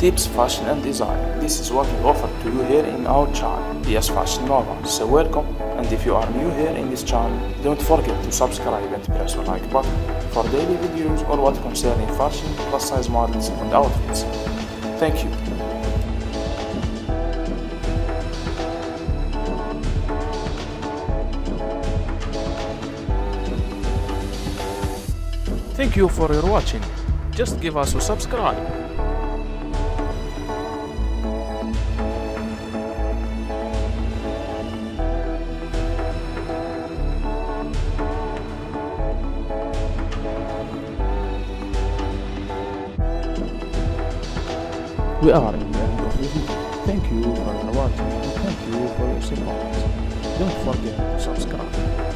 tips, fashion and design. This is what we offer to you here in our channel, PS Fashion Nova. So welcome and if you are new here in this channel, don't forget to subscribe and press the like button for daily videos or what concerning fashion, plus size models and outfits. Thank you. Thank you for your watching. Just give us a subscribe. We are in the end of the. Thank you for watching and thank you for your support. Don't forget to subscribe.